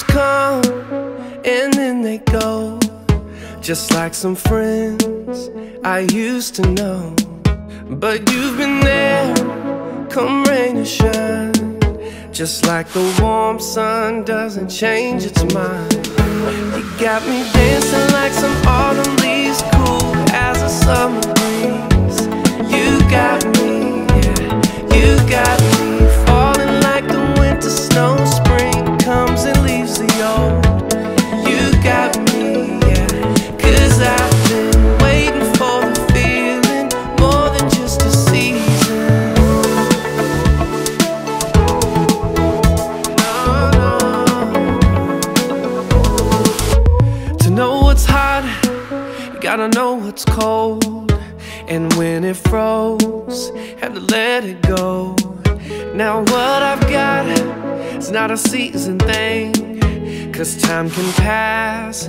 Come and then they go, just like some friends I used to know. But you've been there, come rain or shine, just like the warm sun doesn't change its mind. You got me dancing like some autumn leaves, cool as a summer gotta know what's cold. And when it froze, had to let it go. Now, what I've got is not a season thing. Cause time can pass,